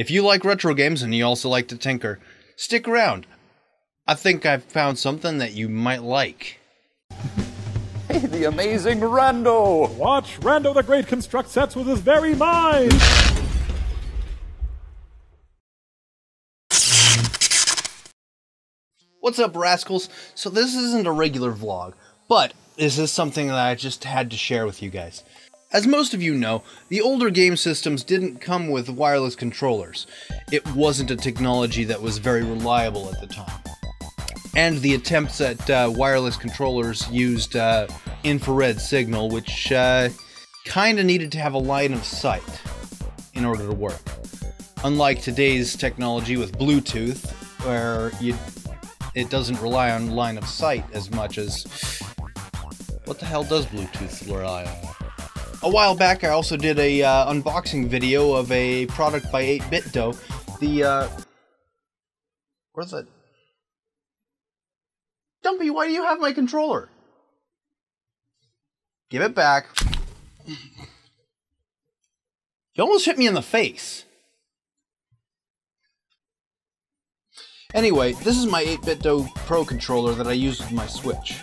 If you like retro games and you also like to tinker, stick around. I think I've found something that you might like. Hey, the amazing Rando! Watch Rando the Great construct sets with his very mind! What's up, rascals? So this isn't a regular vlog, but this is something that I just had to share with you guys. As most of you know, the older game systems didn't come with wireless controllers. It wasn't a technology that was very reliable at the time. And the attempts at uh, wireless controllers used uh, infrared signal, which uh, kinda needed to have a line of sight in order to work. Unlike today's technology with Bluetooth, where you it doesn't rely on line of sight as much as what the hell does Bluetooth rely on? A while back, I also did a uh, unboxing video of a product by 8BitDo. The uh, where's that? Dumpy, why do you have my controller? Give it back. You almost hit me in the face. Anyway, this is my 8BitDo Pro controller that I use with my Switch.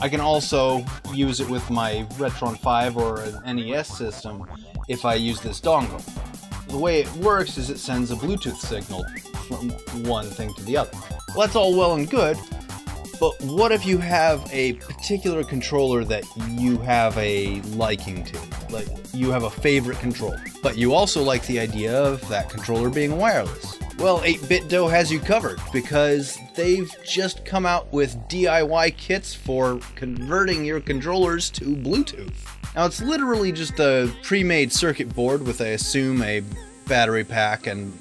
I can also use it with my Retron 5 or an NES system if I use this dongle. The way it works is it sends a Bluetooth signal from one thing to the other. Well, that's all well and good, but what if you have a particular controller that you have a liking to? Like, you have a favorite controller, but you also like the idea of that controller being wireless. Well, 8BitDo has you covered because they've just come out with DIY kits for converting your controllers to Bluetooth. Now, it's literally just a pre made circuit board with, I assume, a battery pack and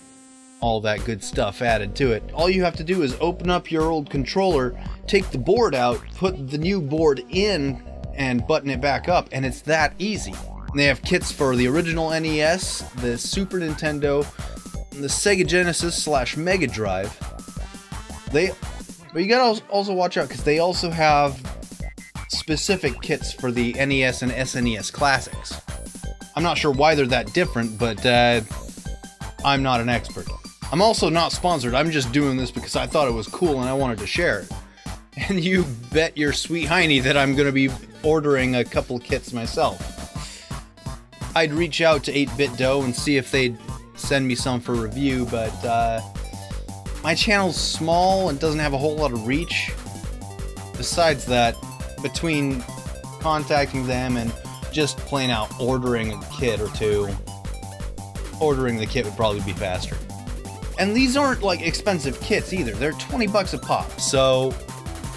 all that good stuff added to it. All you have to do is open up your old controller, take the board out, put the new board in, and button it back up, and it's that easy. They have kits for the original NES, the Super Nintendo, the Sega Genesis slash Mega Drive. They, but you gotta also watch out because they also have specific kits for the NES and SNES classics. I'm not sure why they're that different, but uh, I'm not an expert. I'm also not sponsored. I'm just doing this because I thought it was cool and I wanted to share it. And you bet your sweet hiney that I'm going to be ordering a couple kits myself. I'd reach out to 8BitDo and see if they'd send me some for review, but uh, my channel's small and doesn't have a whole lot of reach. Besides that, between contacting them and just plain out ordering a kit or two, ordering the kit would probably be faster. And these aren't like expensive kits either. They're 20 bucks a pop. So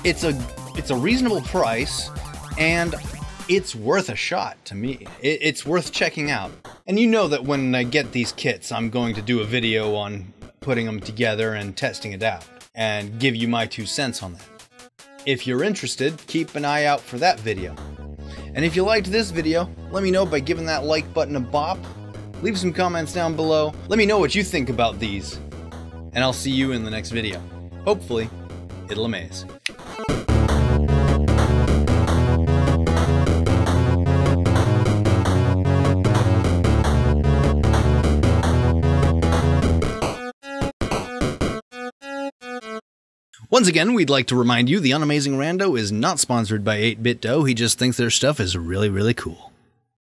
it's a it's a reasonable price and it's worth a shot to me. It, it's worth checking out. And you know that when I get these kits, I'm going to do a video on putting them together and testing it out and give you my two cents on that. If you're interested, keep an eye out for that video. And if you liked this video, let me know by giving that like button a bop. Leave some comments down below. Let me know what you think about these. And I'll see you in the next video. Hopefully, it'll amaze. Once again, we'd like to remind you the Unamazing Rando is not sponsored by 8BitDo. He just thinks their stuff is really, really cool.